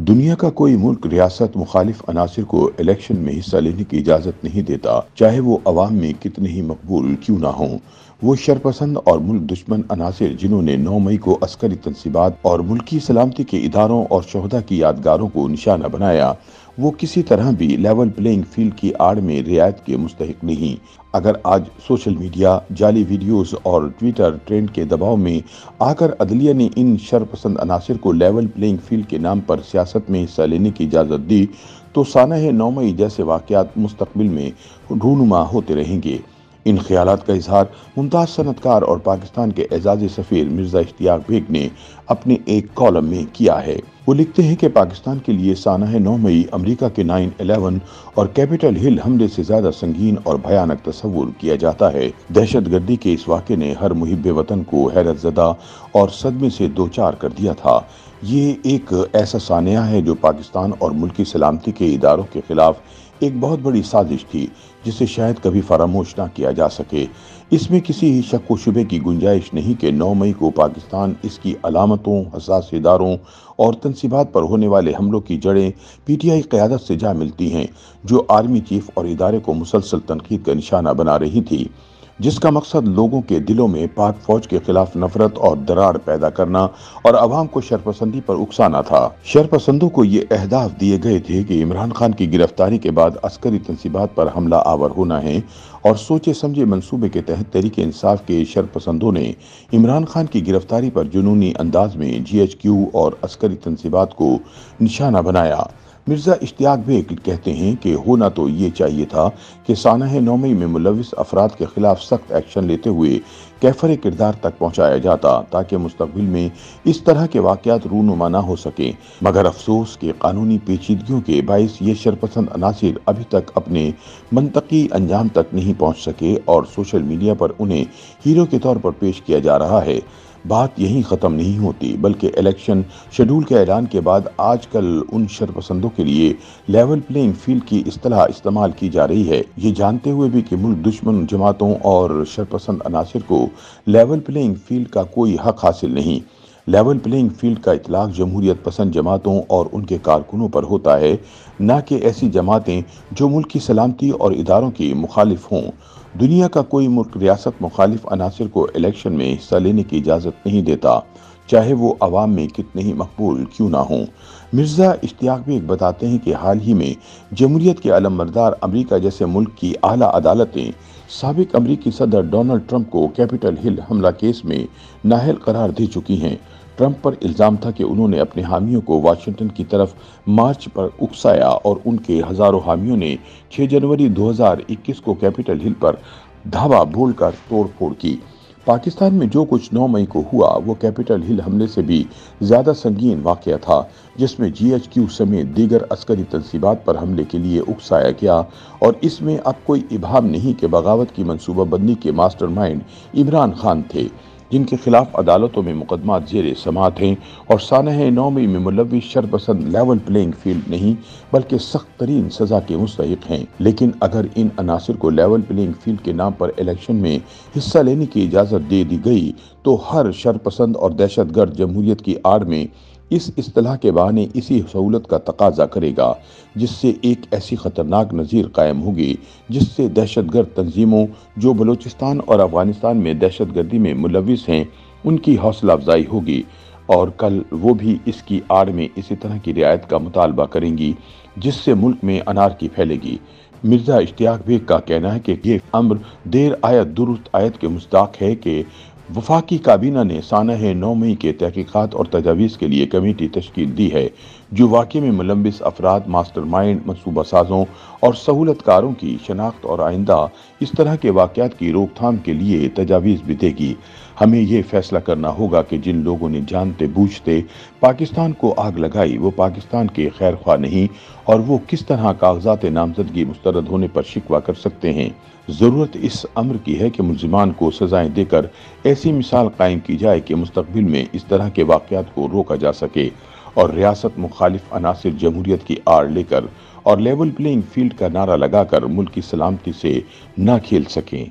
दुनिया का कोई मुल्क रियासत मुखालिफ अनासर को इलेक्शन में हिस्सा लेने की इजाज़त नहीं देता, चाहे वो अवाम में कितने ही मकबूल क्यों ना हों। वो शरपसंद और मुल्क दुश्मन अनासर जिन्होंने नौ मई को अस्करी तनसीबात और मुल्की सलामती के इदारों और शहदा की यादगारों को निशाना बनाया। वो किसी तरह भी लेवल प्लेइंग फ़ील्ड की आड़ में रियायत के मुस्तक नहीं। अगर आज सोशल मीडिया जाली वीडियोस और ट्विटर ट्रेंड के दबाव में आकर अदलिया ने इन शरपसंद अनासर को लेवल प्लेइंग फ़ील्ड के नाम पर सियासत में हिस्सा लेने की इजाज़त दी तो साना नौमई जैसे वाक़ात मुस्तबिल में रूनुमा होते रहेंगे। इन ख्याल का इजहार मुमताज़ सनतकार और पाकिस्तान के एजाज सफ़ीर मिर्ज़ा इश्तियाक बेग ने अपने एक कॉलम में किया है। वो लिखते हैं कि पाकिस्तान के लिए साना है नौ मई अमरीका के नाइन एलेवन और कैपिटल हिल हमले से ज़्यादा संगीन और भयानक तस्वुर किया जाता है। दहशत गर्दी के इस वाक़े ने हर मुहिब वतन को हैरत जदा और सदमे से दो चार कर दिया था। ये एक ऐसा सानिया है जो पाकिस्तान और मुल्की सलामती के इदारों के खिलाफ एक बहुत बड़ी साजिश थी, जिसे शायद कभी फरामोश ना किया जा सके। इसमें किसी ही शक व शुबे की गुंजाइश नहीं कि 9 मई को पाकिस्तान इसकी अलामतों हसास इदारों और तनसीबात पर होने वाले हमलों की जड़ें पी टी आई क्यादत से जा मिलती हैं, जो आर्मी चीफ और इदारे को मुसलसल तनकीद का निशाना बना रही थी। जिसका मकसद लोगों के दिलों में पाक फौज के खिलाफ नफरत और दरार पैदा करना और अवाम को शरपसंदी पर उकसाना था। शरपसंदों को ये अहदाफ दिए गए थे कि इमरान खान की गिरफ्तारी के बाद अस्करी तनसीबात पर हमला आवर होना है और सोचे समझे मंसूबे के तहत तरीके इंसाफ के शरपसंदों ने इमरान खान की गिरफ्तारी पर जुनूनी अंदाज में जी एच क्यू और अस्करी तनसीबात को निशाना बनाया। मिर्ज़ा इश्तियाक बेग कहते हैं कि होना तो ये चाहिए था कि साना नौमी में मुलविस अफराद के खिलाफ सख्त एक्शन लेते हुए कैफर किरदार तक पहुँचाया जाता, ताकि मुस्तबिल में इस तरह के वाक़ात रूनुमा ना हो सके। मगर अफसोस के कानूनी पेचीदगियों के बायस ये शरपसंद अनासर अभी तक अपने मनतकी अंजाम तक नहीं पहुँच सके और सोशल मीडिया पर उन्हें हीरो के तौर पर पेश किया जा रहा है। बात यहीं ख़त्म नहीं होती, बल्कि इलेक्शन शेड्यूल के ऐलान के बाद आजकल उन शरपसंदों के लिए लेवल प्लेइंग फ़ील्ड की असलाह इस्तेमाल की जा रही है। ये जानते हुए भी कि मुल्क दुश्मन जमातों और शरपसंद अनासर को लेवल प्लेइंग फ़ील्ड का कोई हक हासिल नहीं। लेवल प्लेइंग फ़ील्ड का इतलाक जमहूरियत पसंद जमातों और उनके कारकुनों पर होता है, न कि ऐसी जमातें जो मुल्क की सलामती और इदारों की मुखालिफ हों। दुनिया का कोई मुल्क रियासत मुखालिफ अनासर को इलेक्शन में हिस्सा लेने की इजाज़त नहीं देता, चाहे वो अवाम में कितने ही मकबूल क्यों ना हों। मिर्ज़ा इश्तियाक भी बताते हैं कि हाल ही में जमहूरियत के अलमबरदार अमरीका जैसे मुल्क की आला अदालतें सबक अमरीकी सदर डोनल्ड ट्रंप को कैपिटल हिल हमला केस में नाहल करार दे चुकी हैं। ट्रंप पर इल्ज़ाम था कि उन्होंने अपने हामियों को वाशिंगटन की तरफ़ मार्च पर उकसाया और उनके हज़ारों हामियों ने 6 जनवरी 2021 को कैपिटल हिल पर धावा बोलकर तोड़फोड़ की। पाकिस्तान में जो कुछ 9 मई को हुआ, वो कैपिटल हिल हमले से भी ज़्यादा संगीन वाक़ था, जिसमें जीएचक्यू समेत दीगर अस्करी तनसीबात पर हमले के लिए उकसाया गया और इसमें अब कोई इबाम नहीं कि बगावत की मनसूबाबंदी के मास्टरमाइंड इमरान खान थे। जिनके खिलाफ अदालतों में मुकदमा जेर समात हैं और सानह नौमी में मुलवी शरपसंद लेवल प्लेइंग फ़ील्ड नहीं, बल्कि सख्त तरीन सजा के मुस्तक हैं। लेकिन अगर इन अनासर को लेवल प्लेइंग फ़ील्ड के नाम पर इलेक्शन में हिस्सा लेने की इजाज़त दे दी गई तो हर शरपसंद और दहशत गर्द जमहूरियत की आड़ में इस असलाह के बहाने इसी सहूलत का तकाजा करेगा, जिससे एक ऐसी ख़तरनाक नज़ीर कायम होगी, जिससे दहशत गर्द तंजीमों जो बलूचिस्तान और अफ़गानिस्तान में दहशत गर्दी में मुलविस हैं, उनकी हौसला अफजाई होगी। और कल वो भी इसकी आड़ में इसी तरह की रियायत का मुतालबा करेंगी, जिससे मुल्क में अनार की फैलेगी। मिर्ज़ा इश्तियाक बेग का कहना है कि ये अम्र देर आयत दुरुस्त आयत के मुस्ताक है कि वफाकी काबीना ने सानह नौ मई के तहकीक़ात और तजावीज़ के लिए कमेटी तश्कील दी है, जो वाकई में मुलम्बिस अफराद मास्टर माइंड मनसूबा साजों और सहूलतकारों की शनाख्त और आइंदा इस तरह के वाक़ात की रोकथाम के लिए तजावीज़ भी देगी। हमें ये फैसला करना होगा कि जिन लोगों ने जानते बूझते पाकिस्तान को आग लगाई, वो पाकिस्तान के खैर ख्वाह नहीं, और वो किस तरह कागजात नामजदगी मुस्तरद होने पर शिकवा कर सकते हैं। ज़रूरत इस अमर की है कि मुलजमान को सजाएँ देकर ऐसी मिसाल कायम की जाए कि मुस्तबिल में इस तरह के वाक़ात को रोका जा सके, और रियासत मुखालिफ अनासर जमहूरियत की आड़ लेकर और लेवल प्लेइंग फ़ील्ड का नारा लगाकर मुल्क की सलामती से ना खेल सकें।